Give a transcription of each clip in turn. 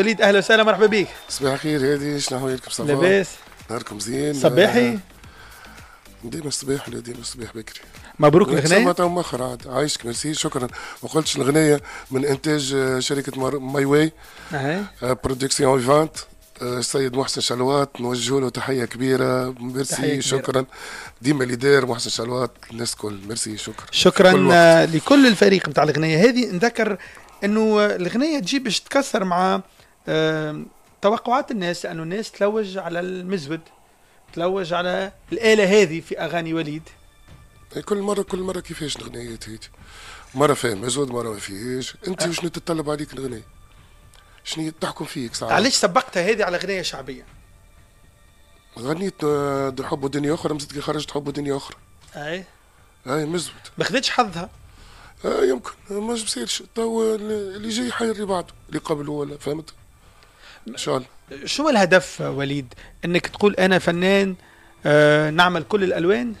وليد أهلا وسهلا مرحبا بك صباح الخير هادي شنو احوالكم صباح لاباس؟ نهاركم زين. صباحي؟ ديما الصباح ولا ديما الصباح بكري. مبروك الغناية؟ تو مؤخر عاد عايشك ميرسي شكرا. ما قلتش الغناية من إنتاج آه، شركة My Way. أهي. production event السيد محسن شلوات نوجه له تحية كبيرة. ميرسي تحية. شكرا. ديما اللي داير محسن شلوات الناس الكل ميرسي شكرا. شكرا. آه، لكل الفريق نتاع الغنية هذه نذكر إنه آه، الغنية تجي باش تكسر مع آه، توقعات الناس لأنه الناس تلوج على المزود تلوج على الآلة هذه في أغاني وليد. كل مره كل مرة كيفاش الغنايات هيك مرة فيها مزود مرة ما فيهاش أنت أه. شنو تتطلب عليك الغناية شنو تحكم فيك ساعات علاش سبقتها هذه على غنية شعبية؟ غنيت آه، حب ودنيا أخرى مزيد كي خرجت حب ودنيا أخرى. أي. هاي مزود. ما خدتش حظها؟ آه يمكن. آه، ما بصيرش. تو اللي جاي حيري بعده اللي قبله ولا فهمت؟ الله شو الهدف وليد؟ إنك تقول أنا فنان آه نعمل كل الألوان؟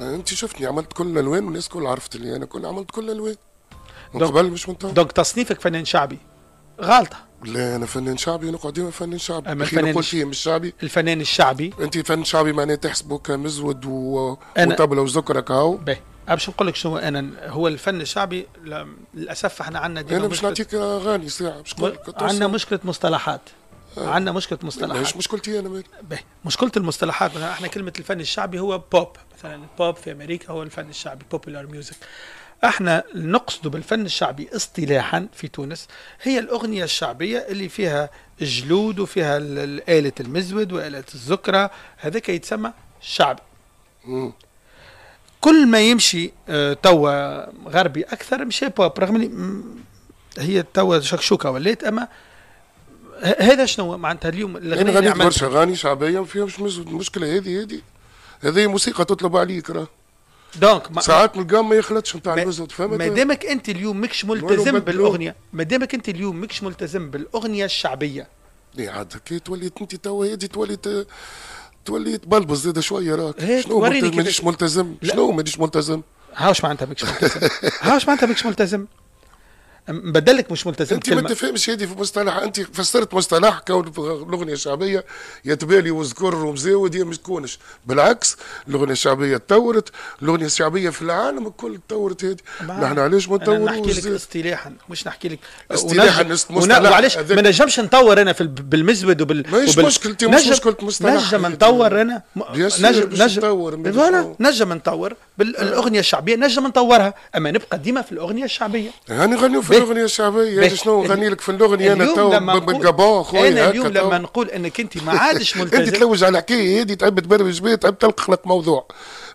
أنت شفتني عملت كل الألوان والناس كل عرفت اللي أنا كل عملت كل الألوان. من قبل مش من تو donc تصنيفك فنان شعبي. غلطة. لا أنا فنان شعبي نقعد ديما فنان شعبي. أخير الفنان الش- فيه مش شعبي. الفنان الشعبي. أنت فن شعبي معناه تحسبه كمزود و... وطبلة وزكرة كهو باهي باش نقول لك شنو أنا هو الفن الشعبي للأسف إحنا عندنا ديما أنا باش نعطيك اغاني ساعة باش نقول لك عندنا مشكلة مصطلحات. عندنا مشكلة مش مصطلحات مشكلتي أنا مالي مشكلة المصطلحات. مثلا إحنا كلمة الفن الشعبي هو بوب مثلا البوب في أمريكا هو الفن الشعبي popular music إحنا نقصد بالفن الشعبي اصطلاحا في تونس هي الأغنية الشعبية اللي فيها جلود وفيها آلة المزود وآلة الزكرة هذاك يتسمى شعبي. كل ما يمشي آه، توا غربي أكثر مشي بوب رغم هي توا شكشوكة ولات أما هذا شنو معناتها اليوم؟ اللي غنيت برشا اغاني شعبية ما فيهمش المشكلة هذه هذه هذه موسيقى تطلب عليك راه. دونك ساعات القام ما يخلطش نتاع المزود فهمت؟ ما دامك أنت اليوم ولو ملتزم. بالأغنية ما دامك أنت اليوم مكش ملتزم بالأغنية الشعبية. ليه عاد هكا تولي انت توا هادي تولي تولي تبلبز زاد شوية راك. هيك شنو مانيش ملتزم. شنو مانيش ملتزم؟ هاوش معناتها مكش ملتزم. هاوش معناتها مكش ملتزم. مبدلك مش ملتزم أنت ما تفهمش هذه في مصطلح. أنت فسرت مصطلح كون الاغنيه الشعبيه يتبالي وذكر ومزاود هي ما تكونش بالعكس الاغنيه الشعبيه تطورت الاغنيه الشعبيه في العالم الكل تطورت هذه نحن علاش ما أنا نحكي نطوروش لك؟ اصطلاحا مش نحكي لك. اصطلاحاً مصطلح. وعلاش ما نجمش نطور أنا في بالمزود وبال ماهيش وبال- مشكلتي، مش نجم- مشكلة مصطلح. نجم نطور أنا. م- bien sûr باش نطور، مش voilà نطور. نجم نطور بالأغنية الشعبية نجم نطورها. أما نبقى ديما في الأغنية الشعبية. هاني غنيو في. الأغنية الشعبية. هذه شنو غني لك في الأغنية أنا تو من جابون خويا أنا اليوم. لما نقول إنك أنت ما عادش أنت ملتزم تلوج على حكاية هذه تحب تبرمج بها تحب تلقلق موضوع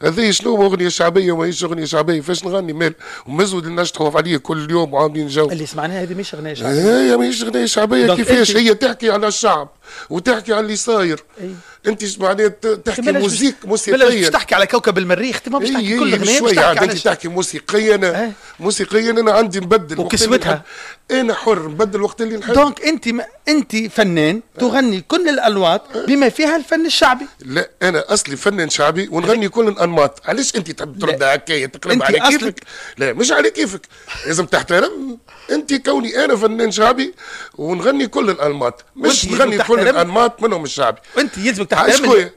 هذه شنو أغنية شعبية وماهيش أغنية شعبية. فاش نغني مال ومزود الناس تحوف عليه كل يوم وعاملين جو. اللي سمعناها هذه مش أغنية شعبية. هي ماهيش أغنية شعبية. كيفاش؟ هي تحكي على الشعب وتحكي على اللي صاير. أي. انت معناها تحكي musique باش موسيقيا تحكي على كوكب المريخ انت ما باش تحكي هي كل أغنية شوية تحكي انت تحكي موسيقيا. أنا إيه. موسيقيا أنا عندي نبدل وكسوتها. أنا حر نبدل وقت اللي نحب. donc انت ما انت فنان تغني كل الانماط بما فيها الفن الشعبي. لا أنا أصلي فنان شعبي ونغني كل الانماط علاش انت تحب ترد. هكايا تقلب على كيفك؟ لا مش على كيفك. لازم تحترم انت كوني أنا فنان شعبي ونغني كل الانماط مش نغني كل الانماط منهم الشعبي. انت يلزمك تحترم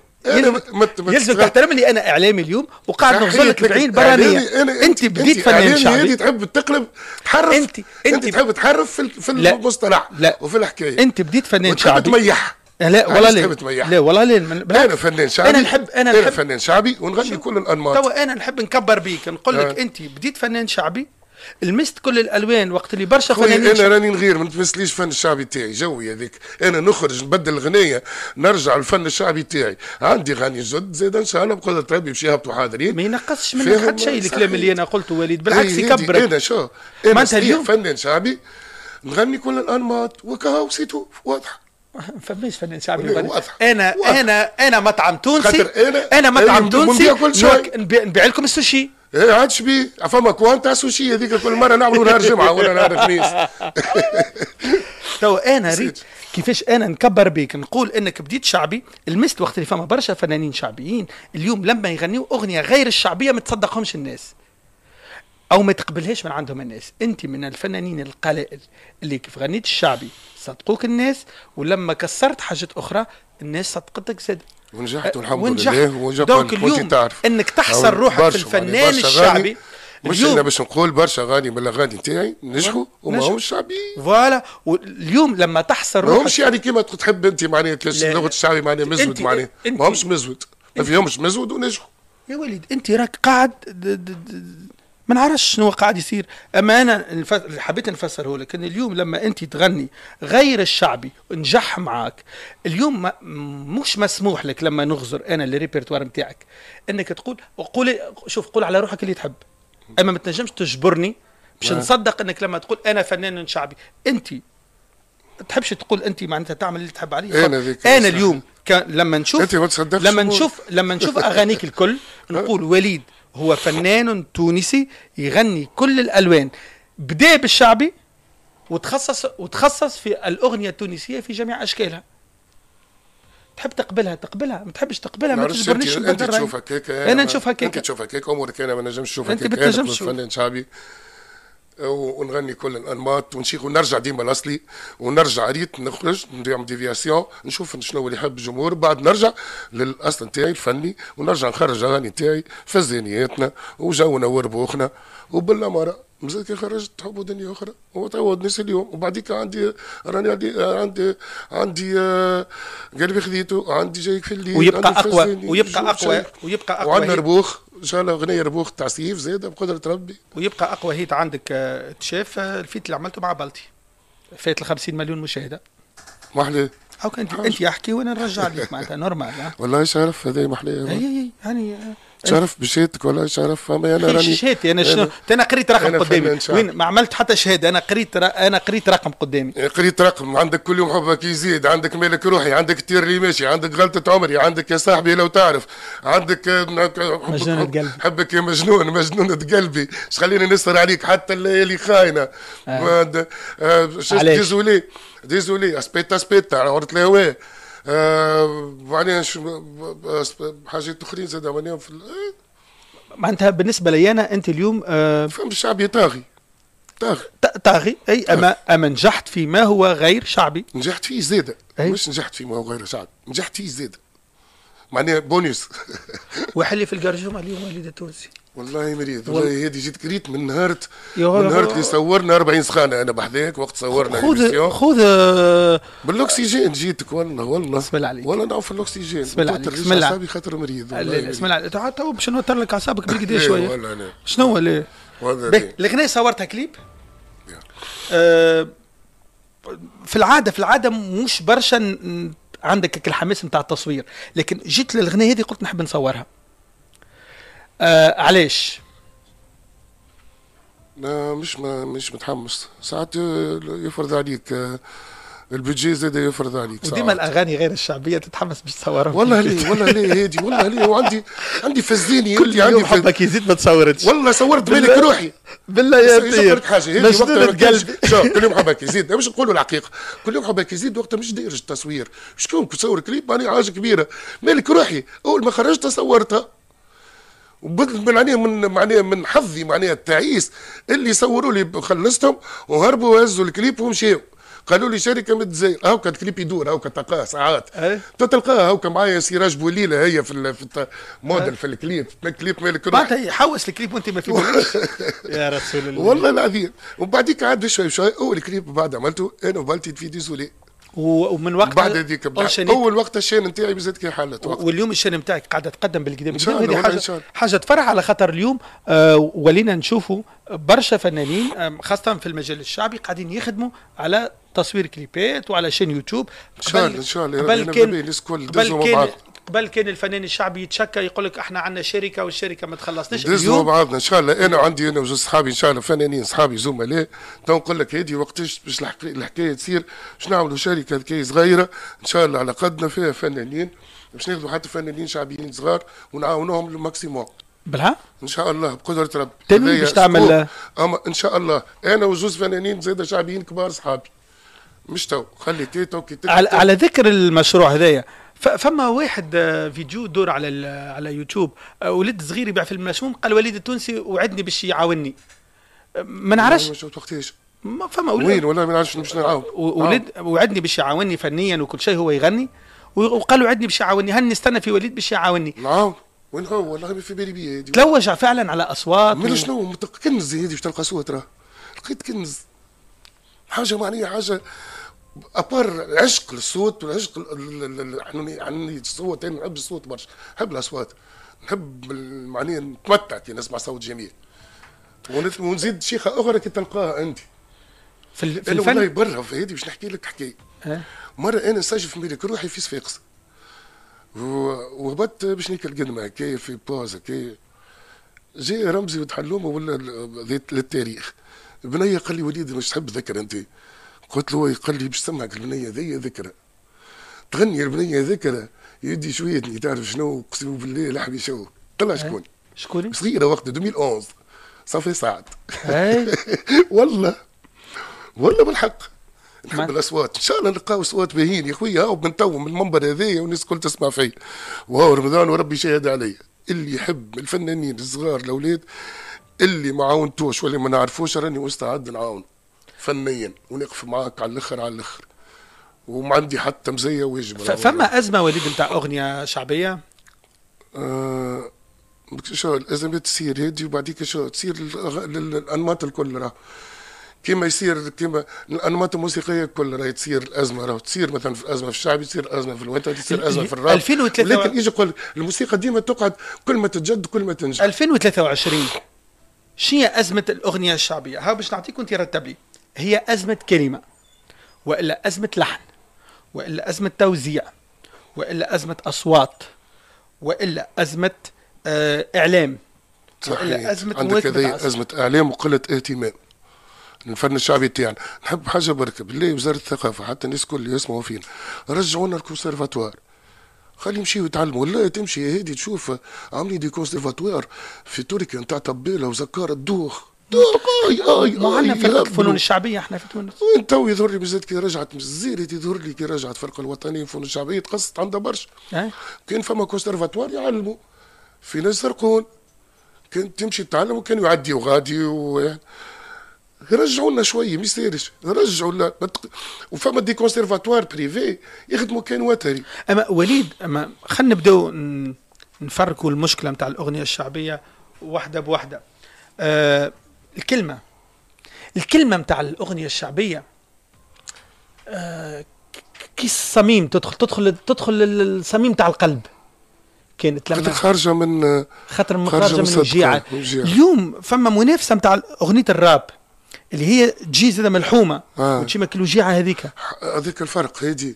يلزمك تحترم لي أنا إعلامي اليوم وقاعد نغزل لك إعلامي- برانيه أنت بديت فنان شعبي. هذه تحب تقلب تحرف. انت, أنت- تحب تحرف في, في. المصطلح لا. وفي الحكاية. أنت بديت فنان شعبي. تميح. لا والله لا؟ لا والله لا بالعكس. أنا فنان شعبي أنا نحب أنا أنا نحب فنان شعبي ونغني كل الانماط توا أنا نحب نكبر بيك نقول لك آه. أنت بديت فنان شعبي لمست كل الألوان وقت اللي برشا فنانين أنا. راني نغير ما نتمثليش فن الشعبي تاعي جوي هذيك أنا نخرج نبدل الغنية نرجع الفن الشعبي تاعي عندي غني جد زيد إن شاء الله بقدرة ربي باش يهبطوا حاضرين ما ينقصش منك حتى شيء الكلام. اللي أنا قلته وليد بالعكس هي- هي- يكبرك أنا شو أنا فنان شعبي نغني كل الانماط وكهو c'est tout واضح فماش فنان شعبي. واضح. أنا واضح. أنا أنا مطعم تونسي خاطر أنا- أنا مطعم تونسي نبيع لكم السوشي إيه عاد شبيه فما كوانتا سوشي هذيك كل مرة نعملوا نهار جمعة ولا نهار خميس تو أنا. ريت كيفاش أنا نكبر بيك نقول إنك بديت شعبي لمست وقت اللي فما برشا فنانين شعبيين اليوم لما يغنيوا أغنية غير الشعبية ما تصدقهمش الناس أو ما تقبلهاش من عندهم الناس. أنت من الفنانين القلائل اللي كيف غنيت الشعبي صدقوك الناس ولما كسرت حاجات أخرى الناس صدقتك زاد. ونجحت والحمد ونجحت. لله ونجحت دونك اليوم تعرف إنك تحصر روحك في الفنان يعني برشا الشعبي. غاني مش أنا باش نقول برشا اغاني من الأغاني نتاعي نجحوا وما. همش شعبيين voilà. واليوم لما تحصر ما روحك. همش يعني كيما تحب أنت معناها لا. الشعبي معناها مزود معناها. ما همش مزود. ما فيهمش مزود ونجحوا. يا وليد أنت راك قاعد ما نعرفش شنو قاعد يصير اما أنا. اللي حبيت نفسره لك ان اليوم لما أنت تغني غير الشعبي نجح معاك اليوم ما... مش مسموح لك لما نغزر أنا الريبرتوار نتاعك إنك تقول قول شوف قول على روحك اللي تحب أما ما تنجمش تجبرني باش. نصدق إنك لما تقول أنا فنان شعبي أنت تحبش تقول أنت معناتها تعمل اللي تحب عليه أنا أنا صح. اليوم لما نشوف لما. نشوف لما نشوف أغانيك الكل نقول وليد هو فنان تونسي يغني كل الألوان. بدأ بالشعبي وتخصص وتخصص في الأغنية التونسية في جميع أشكالها. تحب تقبلها تقبلها. ما تحبش تقبلها ما تجبرنيش أنت, انت. تشوف هكاك أنا نشوف هكاك أنت تشوف هكاك أمورك أنا ما نجمش نشوف هكاك أنا تشوف. فنان شعبي. ونغني كل الأنماط ونشيخ ونرجع ديما الاصلي ونرجع ريت نخرج نعمل déviation نشوف شنو اللي يحب الجمهور بعد نرجع للأصل نتاعي الفني ونرجع نخرج أغاني نتاعي فزانياتنا وجونا وربوخنا وبالاماره مازال كي خرجت تحبوا دنيا أخرى وتوا الناس اليوم وبعديك عندي راني عندي عندي عندي آه، قلبي خذيته عندي جايك في الليل ويبقى أقوى ويبقى أقوى. ويبقى أقوى وعندنا ربوخ إن شاء الله أغنية ربوخ تاع سيف زاده بقدره ربي. ويبقى أقوى هيت عندك آه، تشاف آه، ال feat اللي عملته مع بلطي فات ال 50 مليون مشاهدة. ما أحلى أو انت أنت احكي وأنا نرجع لك معناتها normal؟ والله شرف هذا أي يعني آه، شرف بشيتك والله شرف اما أنا أخي راني شهادتي أنا شنو؟ أنا قريت رقم قدامي. وين؟ ما عملت حتى شهادة أنا قريت ر... أنا قريت رقم قدامي. قريت رقم. عندك كل يوم حبك يزيد عندك مالك روحي عندك التير اللي ماشي عندك غلطة عمري عندك يا صاحبي لو تعرف عندك آه، حبك- مجنونة قلبي. حبك يا مجنون مجنونة قلبي. اش خليني نسهر عليك؟ حتى الليالي خاينة. بعد- آه، علاش؟ ديزولي؟ ديزولي أسبيتا أسبيتا عورة الهواء آه، بعدين شو- ب- ب- حاجات أخرين زاد عملناهم في ال- آه، معناتها بالنسبة لي أنا أنت اليوم آه فهم الشعبي طاغي طاغي. ت- طاغي. أي أما أما نجحت في ما هو غير شعبي؟ نجحت فيه زاده. مش نجحت فيه ما هو غير شعب نجحت فيه زاده معناها بونيوس وحلي في القرجومه اليوم وليد التونسي. والله مريض وال- والله هذه جيت كريت من نهارت يا من نهارت اللي صورنا 40 سخانة أنا بحذاك وقت صورنا خذ. خذ بالأكسجين جيتك والله والله الله عليك. والله نعرف الأكسجين الله عليك. الله. اعصابي خاطر مريض لا، لا، الله عليك. تو باش نوتر لك أعصابك بالقدا إيه، شوية شنو هو لا. الغنية صورتها كليب. آه، في العادة في العادة مش برشا عندك الحماس نتاع التصوير لكن جيت للغنية هذه قلت نحب نصورها آه علاش لا مش ما مش متحمس. ساعات يفرض عليك آه، البيجي زاد يفرض عليك وديما. الأغاني غير الشعبية تتحمس باش تصورها والله ليه والله ليه هادي والله ليه وعندي عندي فزيني كل عندي يوم فز... حبك يزيد ما تصورتش. والله صورت بالك. روحي. بالله يا حاجة هذه ما كانش- قلبي شوف كل يوم حبك يزيد. مش نقولوا الحقيقة كل يوم حبك يزيد وقتها مش داير التصوير. شكون تصور كليب؟ معناها حاجة كبيرة. مالك روحي؟ أول ما خرجت صورتها. وبدل من معناها من معناها من حظي معناها التعيس اللي صوروا لي خلصتهم وهربوا وهزوا الكليب ومشيوا قالوا لي شركة من الجزائر هاكا الكليب يدور هاكا تلقاه ساعات. تو تلقاها هاكا معايا سراج بوليلة هي في في موديل في الكليب الكليب مالك. معناتها يحوس الكليب وانت ما في يا رسول الله. والله العظيم. وبعديك عاد بشوي بشوي أول كليب بعد عملته أنا وبلطي في Désolé. ومن وقت بعد هذيك. أول وقت الشين نتاعي بزاد كي حالت وقت واليوم الشان نتاعك قاعدة تقدم بالقدام هذه حاجة. حاجة تفرح على خاطر اليوم. آه ولينا نشوفوا برشا فنانين آه خاصة في المجال الشعبي قاعدين يخدموا على تصوير كليبات وعلى شان يوتيوب. إن شاء الله إن شاء الله قبل كان قبل كان الفنان الشعبي يتشكى يقول لك إحنا عندنا شركة والشركة ما تخلصناش. اليوم بعضنا. ان شاء الله أنا وعندي أنا وزوج صحابي إن شاء الله فنانين صحابي زملاء تو نقول لك هذه وقتاش باش الحك- الحكاية تصير. باش نعملوا شركة هكايا صغيرة إن شاء الله على قدنا فيها فنانين. باش ناخذوا حتى فنانين شعبيين صغار ونعاونوهم لل maximum بالها؟ إن شاء الله بقدرة ربي تنوي باش تعمل-. أما إن شاء الله أنا وزوز فنانين زاده شعبيين كبار صحابي. مش تو. خلي كي تو كي على, على ذكر المشروع هذايا فما واحد آه، فيديو دور على على يوتيوب. آه، ولد صغير يبيع في المشموم قال وليد التونسي وعدني باش يعاوني ما نعرفش. ما شفت وقتاش. ما فما وين؟ ولد والله ما نعرفش مش نعاود و- ولد وعدني باش يعاوني فنيا وكل شيء هو يغني. وقال عدني باش يعاوني هل نستنى في وليد باش يعاوني نعاود وين هو؟ والله في بالي بيه تلوج فعلا على أصوات من شنو؟ كنز هذه باش تلقى صوت راه. لقيت كنز. حاجة معناها حاجة أبار عشق للصوت والعشق ال- ال- ال- عني عني الصوت أنا نحب الصوت برشا نحب الأصوات نحب معناها نتمتع كي نسمع صوت جميل. ونزيد شيخة أخرى كي تلقاها انت في, ال- في أنا والله الفن برا في هذه باش نحكي لك حكاية. آه. مرة أنا نسجل في مالك روحي في صفاقس. وهبطت باش ناكل قدمه هكايا في بوز هكايا. جاء رمزي وتحلومة ولا للتاريخ. بنية قال لي وليدي مش تحب ذكر أنت. قلت له. قال لي باش سمعك البنية ذي ذكرى تغني البنية ذكرى يدي شويتني تعرف شنو؟ قسم بالله لحمي شو طلع شكون؟ شكون؟ صغيرة وقت 2011 صافي سعد اي والله. والله بالحق. نحب الأصوات. إن شاء الله نلقاو أصوات باهين يا خويا. هاو من تو من المنبر هذايا والناس الكل تسمع فيه. وهو رمضان وربي شاهد عليا اللي يحب الفنانين الصغار الأولاد اللي ما عاونتوش ولا ما نعرفوش راني مستعد نعاون. فنيا ونقف معاك على الآخر على الآخر. وما عندي حتى مزية واجب فما أزمة وليد نتاع أغنية شعبية؟ آه شو الازمات تصير هذه وبعديك شو تصير الانماط الكل راه. كيما يصير كيما الأنماط الموسيقية الكل راهي تصير الأزمة راه. تصير مثلا في الأزمة في الشعبي تصير ازمه في الوتر تصير ازمه في الراب. 2003 لكن يجي يقول الموسيقى ديما تقعد كل ما تتجد كل ما تنجح. 2023 شنو هي أزمة الأغنية الشعبية؟ ها باش نعطيك وأنت رتب لي. هي أزمة كلمة وإلا أزمة لحن وإلا أزمة توزيع وإلا أزمة أصوات وإلا أزمة آه والا صحيح. أزمة عندك مواكبه هذه العصر. أزمة إعلام وقلة اهتمام. الفن الشعبي تاعنا. نحب حاجة بركة بالله وزارة الثقافة حتى الناس الكل يسمعوا فينا. رجعونا الكونسرفاتوار. خلي يمشيوا يتعلموا. والله تمشي هذه تشوف عاملين des conservatoires في تركيا نتاع طبيلة وزكار الدوخ. دوخ ما عندنا أي فرق يهبلوا. الفنون الشعبيه إحنا في تونس. وين تو يظهر لي مازال كي رجعت من الجزيرة يظهر لي كي رجعت فرقه الوطنية الفنون الشعبيه تقصت عندها برشا. أي. كان فما كونسرفاتوار يعلموا في ناس زرقون كان تمشي تتعلم وكانوا يعديوا غادي و رجعوا لنا شوية ما يصيرش. رجعوا لنا. وفما des conservatoires privés يخدموا كان وتري. أما وليد أما خلينا نبداو نفركوا المشكلة نتاع الأغنية الشعبية واحدة بواحدة. آه الكلمة. الكلمة نتاع الأغنية الشعبية آه ك- كيس الصميم تدخل تدخل تدخل الصميم تاع القلب. كانت لما خارجة من خاطر خارجة من من صدق، وجيعه من وجيعة. اليوم فما منافسة نتاع أغنية الراب اللي هي تجي زاده ملحومة آه. وتجي ماك الوجيعه هذيك. هذاك الفرق هذه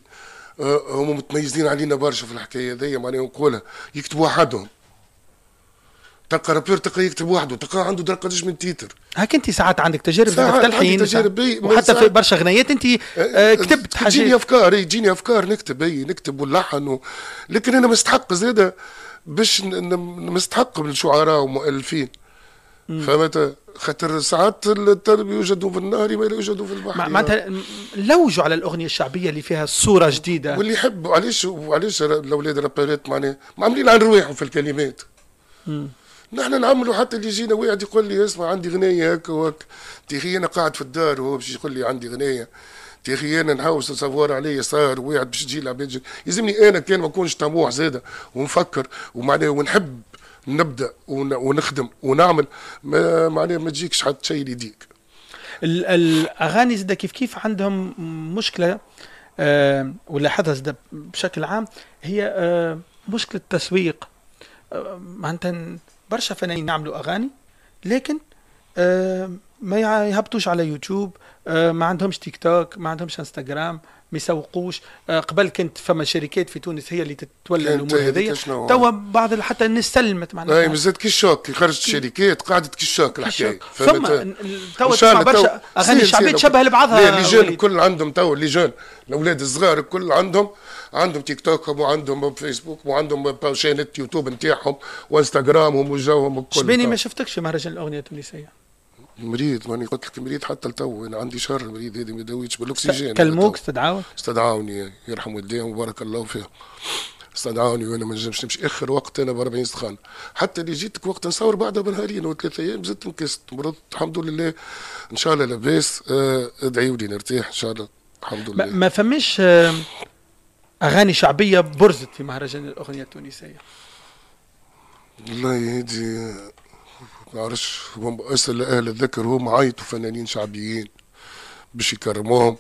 آه، هم متميزين علينا برشا في الحكاية هذيا معناها نقولها. يكتب وحدهم تلقى rappeur تلقى يكتب وحده تلقى عنده درجة قداش من titre. هاك انت ساعات عندك تجارب ساعات التلحين تجارب، ما وحتى في برشا غنيات انت آه كتبت تجيني حاجات أفكار إي، تجيني أفكار نكتب إي نكتب ونلحن و... لكن أنا مستحق زاده باش مستحق من شعراء ومؤلفين فهمت؟ خاطر ساعات الترب يوجدوا في النهر ما لا يوجدوا في البحر مع- معناتها لوجوا على الأغنية الشعبية اللي فيها صورة جديدة. واللي يحب علاش وعلاش الاولاد الرابرات معناها؟ معاملين عن رواحهم في الكلمات. نحن نعملوا حتى اللي يجينا واحد يقول لي اسمع عندي غنية هكا وهكا تيخي أنا قاعد في الدار وهو باش يقول لي عندي غنية. تيخي أنا نحوس نصور عليا صار واحد باش تجي العباد يجي- يلزمني أنا كان ما نكونش طموح زاده ونفكر ومعناها ونحب نبدأ ون- ونخدم ونعمل. ما معناها ما تجيكش حتى شيء يديك ال- الاغاني زاد كيف كيف عندهم مشكلة آه ولا حدث ده بشكل عام؟ هي آه مشكلة تسويق آه معناتها برشا فنانين يعملوا أغاني لكن آه ما يهبطوش على يوتيوب آه ما عندهمش تيك توك ما عندهمش إنستغرام ما يسوقوش آه قبل كانت فما شركات في تونس هي اللي تتولى الأمور شنو؟ توا بعض حتى الناس سلمت أي معناتها مازال كي الشوك كي خرجت شركات قعدت كي الشوك الحكاية فما توا تسمع برشا أغاني شعبية. تشبه لبعضها les jeunes. الكل عندهم تو les jeunes الأولاد الصغار الكل عندهم عندهم تيك توك وعندهم فيسبوك وعندهم شانات يوتيوب نتاعهم وإنستغرامهم وجوهم الكل شباني تو. ما شفتكش مهرجان الأغنية التونسية؟ مريض ماني قلت لك مريض حتى لتو أنا عندي شهر المريض هذه ما يداويش بالأكسجين. كلموك؟ استدعاوك؟ استدعوني يرحم والديهم وبارك الله فيهم استدعوني وأنا ما نجمش نمشي. آخر وقت أنا ب 40 سخانه حتى اللي جيتك وقت نصور بعدها بنهارين وثلاث أيام زدت انكست مرضت الحمد لله. إن شاء الله لاباس آه، ادعيوا لي نرتاح إن شاء الله. الحمد لله. ما فماش أغاني شعبية برزت في مهرجان الأغنية التونسية. والله هادي ما نعرفش اسال أهل الذكر هم عيطوا فنانين شعبيين باش يكرموهم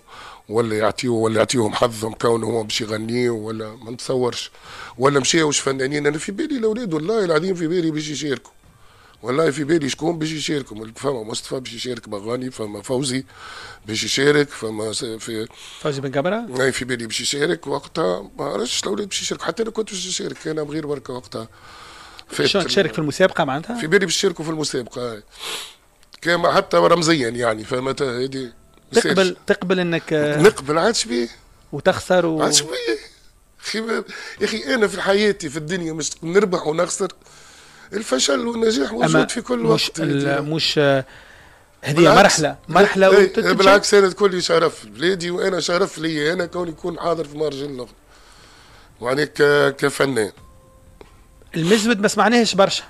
ولا يعطيو ولا يعطيهم حظهم كونهم باش يغنيوا ولا ما نتصورش. ولا مشاوش فنانين أنا في بالي الأولاد والله العظيم في بالي باش يشاركوا. والله في بالي شكون باش يشاركوا فما مصطفى باش يشارك باغاني فما فوزي باش يشارك فما في فوزي بن قبره هاي في بالي باش يشارك وقتها ما عرفتش الاولاد باش يشاركوا حتى أنا كنت باش نشارك أنا غير بركه وقتها. شلون تشارك في المسابقة معناتها؟ في بالي باش يشاركوا في المسابقة هاي كما حتى رمزيا يعني فهمت هذه تقبل تقبل إنك آه، نقبل عادش بيه. وتخسر و... عادش بيه. يا أخي أنا في حياتي في الدنيا مش نربح ونخسر. الفشل والنجاح موجود في كل مش وقت. ال- مش هذه. مرحلة مرحلة إيه، وتتمشى. بالعكس أنا لي شرف بلادي وأنا شرف لي أنا كوني نكون حاضر في مهرجان اللغة وعني كفنان. المزود ما سمعناهش برشا.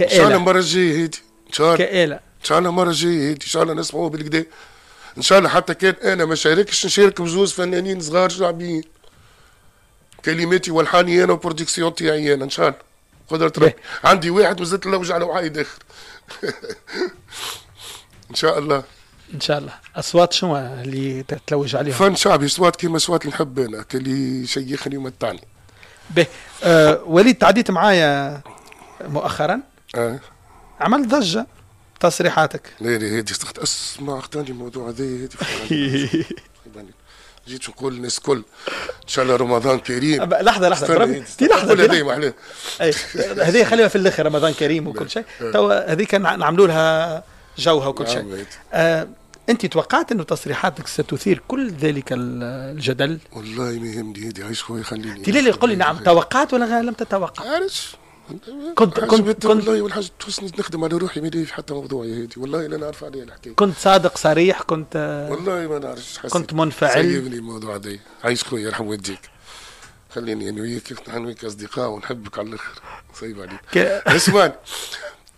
إن شاء الله كآلة المرة الجاية هيدي إن شاء الله. كآلة. إن شاء الله المرة الجاية هيدي إن شاء الله نسمعوه بالكدا إن شاء الله حتى كان أنا ما شاركش نشارك بزوز فنانين صغار شعبيين. كلماتي والحاني أنا وبرودكسيون تاعي أنا. إن شاء الله. قدرة ربي. عندي واحد مازلت نلوج على واحد آخر. إن شاء الله. إن شاء الله. أصوات شنو اللي تتلوج عليهم فن شعبي صوات كيما صوات اللي نحب أنا. كلي يشيخني ويمتعني به. آه وليد تعديت معايا مؤخرا؟ آه. عملت ضجة تصريحاتك. لا لا هادي اسمع اختاني الموضوع هذا هادي جيت نقول الناس الكل إن شاء الله رمضان كريم. لحظة لحظة. في لحظة هذه هذه خليها في الآخر رمضان كريم وكل شيء. توا هذيك نعملوا لها جوها وكل شيء. آه أنت توقعت إنه تصريحاتك ستثير كل ذلك ال- الجدل؟ والله ما يهمني هادي عايش خويا خليني. تلالي يقول لي نعم توقعت ولا لم تتوقع؟ عارف. كنت- كنت- كنت- والله والحاجة تحسني نخدم على روحي ما لي في حتى موضوع يا هادي والله لا نعرف عليه الحكاية. كنت صادق صريح كنت والله ما نعرفش حسيت كنت منفعل. سيبني الموضوع هذا. عايش خويا يرحم والديك. خليني أنا وياك نحن وياك أصدقاء ونحبك على الآخر. صيب عليك. اسمعني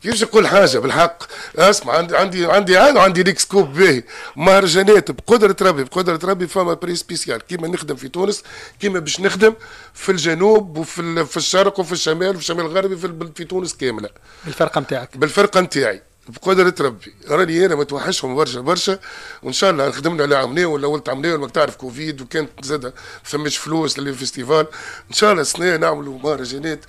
كيفاش نقول حاجة بالحق. اسمع عندي عندي عندي أنا وعندي ليك scoop باهي مهرجانات بقدرة ربي بقدرة ربي فما prix spécial. كيما نخدم في تونس كيما باش نخدم في الجنوب وفي في الشرق وفي الشمال وفي الشمال الغربي في, في تونس كاملة. الفرقه نتاعك بالفرقة نتاعي بقدرة ربي. راني أنا متوحشهم برشا برشا. وإن شاء الله خدمنا على عمنيه ولا ولت عمنيه ولا تعرف كوفيد وكانت زاد فماش فلوس لل festival. إن شاء الله السنة نعملوا مهرجانات.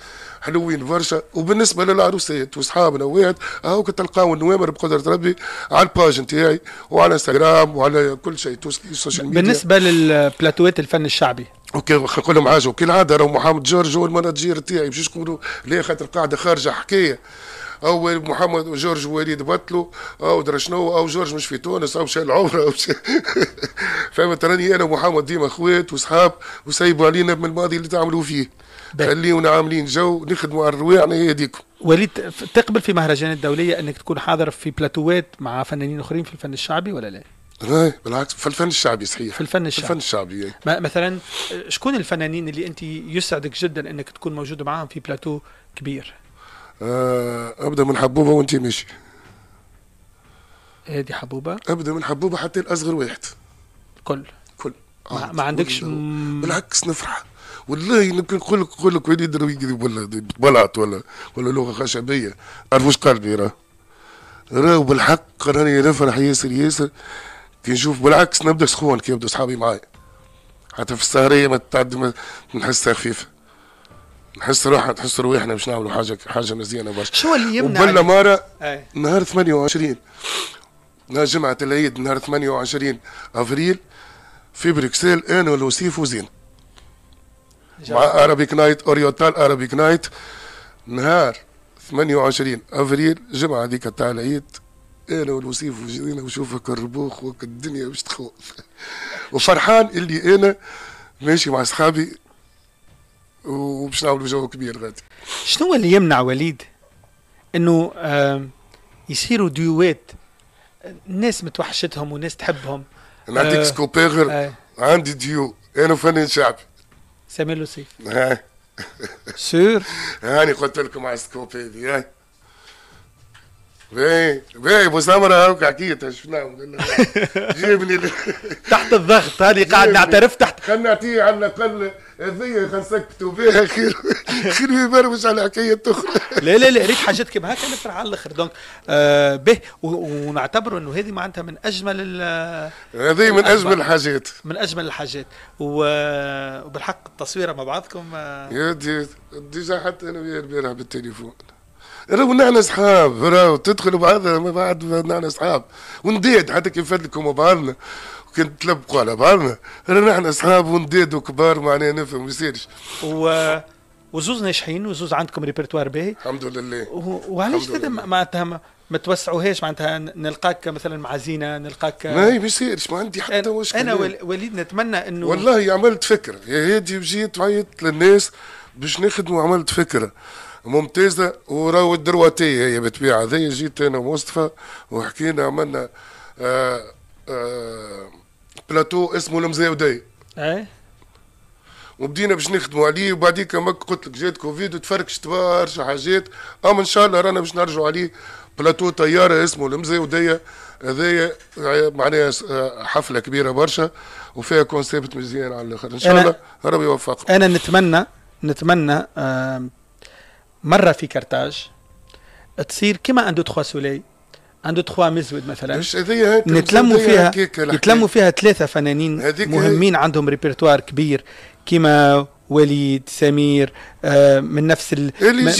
حلوين برشا وبالنسبة للعروسات واصحابنا وواحد أهو تلقاو النوامر بقدرة ربي على ال page نتاعي وعلى إنستغرام وعلى كل شيء ال social media بالنسبة للبلاتوات الفن الشعبي. أوكي نقول لهم حاجة. وكالعاده راهو محمد جورج هو ال manager تاعي باش يقولوا ليه خاطر القاعده خارجة حكاية. أو محمد جورج وليد بطلو أو درا شنو أو جورج مش في تونس أو مشى العمره أو مشى فهمت راني؟ أنا ومحمد ديما اخوات وصحاب وسيبوا علينا من الماضي اللي تعملوا فيه. خليونا عاملين جو نخدموا على رواعنا هي هذيكم وليد تقبل في مهرجانات دوليه أنك تكون حاضر في بلاتوات مع فنانين أخرين في الفن الشعبي ولا لا؟ هاي بالعكس في الفن الشعبي صحيح. في الفن في الشعبي. الفن الشعبي. ما- مثلا آه، شكون الفنانين اللي أنت يسعدك جدا أنك تكون موجود معاهم في بلاتو كبير؟ آه ابدا من حبوبة وأنت ماشي. هادي حبوبة؟ ابدا من حبوبة حتى الأصغر واحد. كل كل ما, آه، ما عندكش والله. م... بالعكس نفرح. والله يمكن نقول لك نقول لك وليد راهو يكذب ولا بلعط ولا ولا لغة خشبيه عارف واش قلبي راه. راهو بالحق راني نفرح ياسر ياسر. كي نشوف بالعكس نبدأ سخون كي يبدو صحابي معايا حتى في السهرية ما تعدي ما نحسها خفيفه نحس روحنا نحس رواحنا باش نعملوا حاجة حاجة مزيانة برشا. شو اللي يمنع وبلا؟ مرة. نهار 28 نهار جمعة العيد نهار 28 أفريل في بروكسل أنا ولوصيف وزين. مع Arabic Night Oriental Arabic Night نهار 28 أفريل جمعة هذيك تاع العيد. أنا ولوصيف وزين وشوفك الربوخ وك الدنيا باش تخوف. وفرحان اللي أنا ماشي مع أصحابي وباش نعملوا جو كبير غادي. شنو اللي يمنع وليد إنه آم، يصيروا ديوات؟ ناس متوحشتهم وناس تحبهم. نعطيك آه، scoop اخر آه. عندي ديو. أنا فنان شعبي. سمير لوصيف sûr هاني قلت لكم على ال scoop هذي باهي باهي أبو سمرة هاك حكيت نعمل جيبني تحت الضغط هذه قاعد. نعترف تحت. خلنا نعطيه على الأقل هذيا نسكتوا بها خير خير يبرمج على حكايه أخرى لا لا لا ريت حاجات كيما هكا نفرح على الآخر. donc آه به ونعتبر إنه هذه معناتها من أجمل ال- هذه من أجمل الحاجات. من أجمل الحاجات. وبالحق التصويره مع بعضكم آه يا دي déjà حتى أنا وياه البارح بالتليفون. راهو نحن أصحاب راهو تدخلوا بعضنا ما بعد نحن أصحاب. ونديد حتى كيف لكم مع بعضنا كنت تلبقوا على بعضنا راه نحن أصحاب ونديد وكبار معناها نفهم ما يصيرش. و وزوز ناجحين وزوز عندكم ريبرتوار باهي. الحمد لله. و- وعلاش. معناتها ما, ما توسعوهاش؟ معناتها نلقاك مثلا مع زينة نلقاك ما هي ما يصيرش ما عندي حتى أنا, أنا ول- وليد نتمنى انه والله عملت فكرة. يا هادي وجيت وعيطت للناس باش نخدموا عملت فكرة. ممتازة وراهو الدرواتيه هي بالطبيعه هذيا جيت أنا ومصطفى وحكينا عملنا آه آه بلاتو اسمه المزاودي إيه؟ وبدينا باش نخدموا عليه وبعديك ما قلت لك جات كوفيد وتفركشت برشا حاجات. أما إن شاء الله رانا باش نرجعوا عليه. بلاتو طيارة اسمه المزاوديه هذايا معناها آه، حفلة كبيرة برشا وفيها concept مزيان على الآخر. إن شاء الله ربي يوفقكم أنا نتمنى نتمنى مرة في كرتاج تصير كما un deux trois soleil un deux trois مزود مثلا نتلموا فيها. يتلموا فيها ثلاثة فنانين مهمين عندهم ريبرتوار كبير كيما وليد سمير آه، من نفس ال...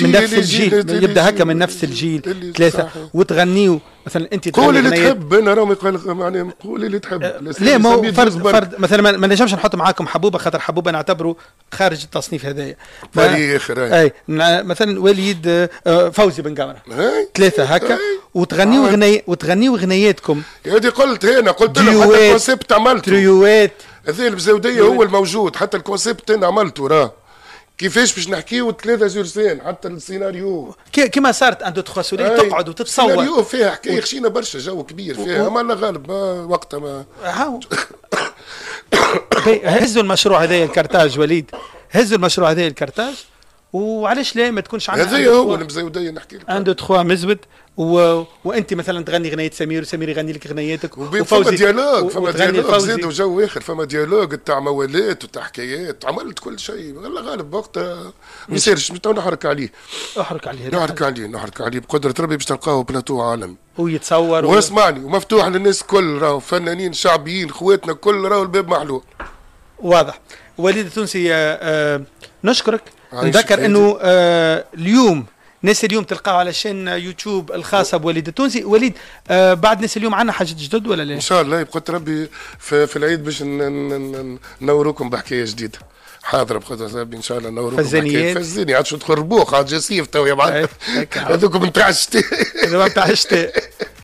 من نفس الجيل يبدأ هكا من نفس الجيل. صح. وتغنيوا مثلا أنت قول تغني اللي تحب أنا راه ما يقال معناها قول اللي تحب. لا ما هو فرد. فرد مثلا ما نجمش نحط معاكم حبوبة خاطر حبوبة نعتبره خارج التصنيف هذايا. ف- أي. أي مثلا وليد آه، آه، فوزي بن قمرة. ثلاثة هكا. وتغنيوا. غني وتغنيوا غنياتكم هذه قلت هنا قلت له حتى ال concept عملته. تريوات. هذا المزاودية هو الموجود حتى ال concept أنا عملته راه. كيفاش باش نحكيو ثلاثة جرسين حتى السيناريو. كي- كيما صارت un deux trois soleil أي. تقعد وتتصور. سيناريو فيها حكاية خشينا برشا جو كبير فيها أما الله غالب ما وقتها ما هاو هزوا المشروع هذايا الكرتاج وليد هزوا المشروع هذايا الكرتاج وعلاش لا ما تكونش عندنا هذا عنده هو تخوا- المزوديه نحكي لك. عنده تخوا مزود و... وأنت مثلا تغني غنية سمير وسمير يغني لك وبين فما dialogue فما dialogue. زاد وجو آخر فما dialogue تاع موالات وتاع حكايات عملت كل شيء. والله غالب وقتها ما يصيرش نحرك عليه. أحرك عليه. نحرك عليه نحرك عليه بقدرة ربي باش تلقاه بلاتو عالمي ويتصور و... واسمعني ومفتوح للناس كل راهو فنانين شعبيين خواتنا كل راهو الباب محلول. واضح. وليد التونسي آه، آه، نشكرك. نذكر. أنه آه، اليوم ناس اليوم تلقاه على chaîne YouTube الخاصه بوليد التونسي. وليد آه، بعد ناس اليوم عندنا حاجات جدد ولا لا؟ إن شاء الله. بقدرة ربي في, في العيد باش نوروكم بحكاية جديدة. حاضر بقدرة ربي إن شاء الله نوروكم فزانيات. فزاني. عاد شو تدخل ربوخ عاد جسيف تو يا معلم. هذوك بنتاع الشتاء. بتاع الشتاء.